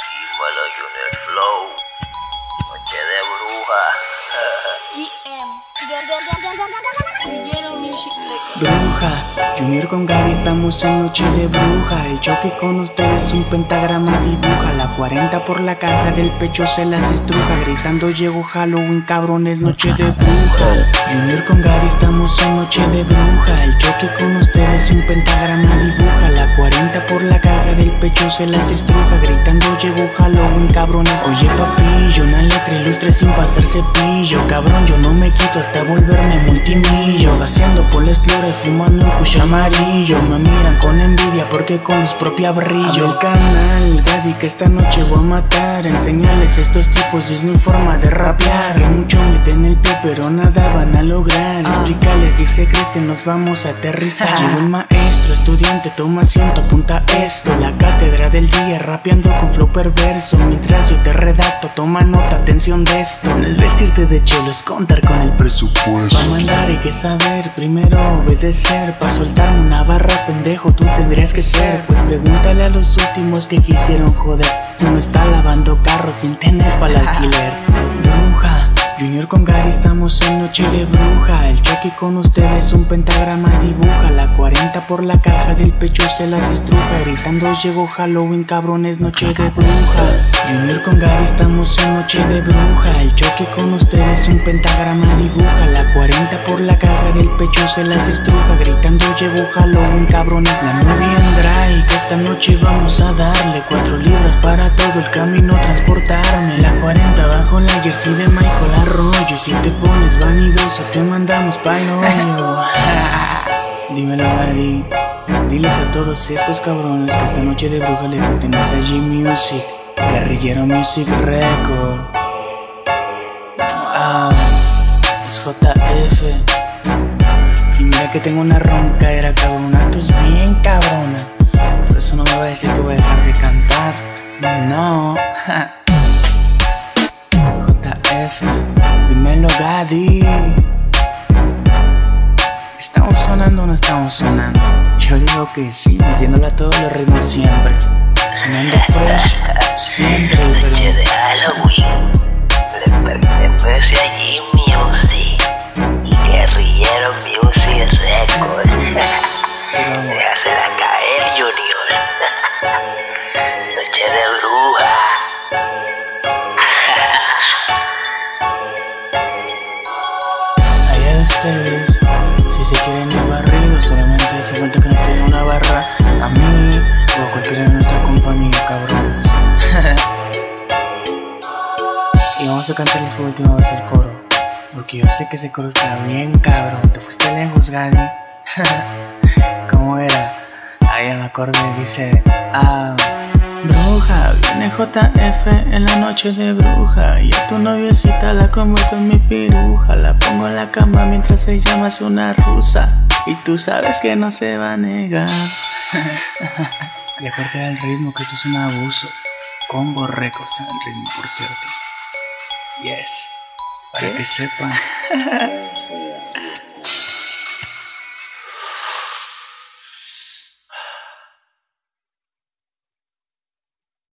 Dímelo, Junior Flow. Noche de bruja. Bruja, Junior con Gary estamos en noche de bruja. El choque con ustedes un pentagrama dibuja. La 40 por la caja del pecho se las estruja. Gritando llegó Halloween, cabrones, noche de bruja. Junior con Gary estamos en noche de bruja. El choque con ustedes un pentagrama dibuja. La 40 por la caja del pecho se las estruja. Gritando llegó Halloween, cabrones. Oye papillo, una letra sin pasar cepillo. Cabrón, yo no me quito hasta volverme multimillo. Vaciando por la explore, fumando un cucho amarillo. Me miran con envidia porque con luz propia brillo. El canal, Gadi, que esta noche voy a matar. Enseñarles a estos tipos es mi forma de rapear. Que mucho meten el pie, pero nada van a lograr. Explícales si se crecen, nos vamos a aterrizar. Llegó el maestro, estudiante, toma asiento, apunta esto. La cátedra del día, rapeando con flow perverso. Mientras yo te redacto, toma nota, atención de esto. El vestirte de chelo es contar con el presupuesto. Pa' mandar hay que saber, primero obedecer. Pa' soltarme una barra, pendejo, tú tendrías que ser. Pues pregúntale a los últimos que quisieron joder. Uno está lavando carros sin tener para el alquiler. Bruja. Junior con Gary estamos en noche de bruja El choque con ustedes un pentagrama dibuja La 40 por la caja del pecho se las estruja Gritando llegó Halloween cabrones noche de bruja Junior con Gary estamos en noche de bruja. El choque con ustedes un pentagrama dibuja. La 40 por la caja del pecho se las estruja. Gritando llegó Halloween cabrones La noviembra y que esta noche vamos a darle Cuatro libras para todo el camino transportarme. La 40 bajo la jersey de Michael Arroyo. Y si te pones vanidoso te mandamos pa'l Dímelo Daddy Diles a todos estos cabrones que esta noche de bruja le pertenece a G-Music Guerrillero Music Record. Ah, es JF Y mira que tengo una ronca era cabrona, tú es bien cabrona. Por eso no me va a decir que voy a dejar de cantar. No. JF, dímelo Gadi ¿Estamos sonando o no estamos sonando? Yo digo que sí, metiéndole a todos los ritmos siempre Sonando fresh, siempre Noche de Halloween. Le pertenece a G Music. Y Guerrillero Music Record. Déjasela caer, Junior. Noche de bruja. Allá de ustedes, si se quieren ir barridos, solamente hace falta que nos tiren una barra vamos a cantarles por última vez el coro, porque yo sé que ese coro está bien cabrón. Te fuiste lejos, Gadi. ¿Cómo era? Ahí me acordé, dice, ah. Bruja, viene JF en la noche de bruja Y a tu noviecita la convierto en mi piruja La pongo en la cama mientras ella hace una rusa Y tú sabes que no se va a negar Y aparte del ritmo que esto es un abuso Combo Records en el ritmo, por cierto Yes, para que sepan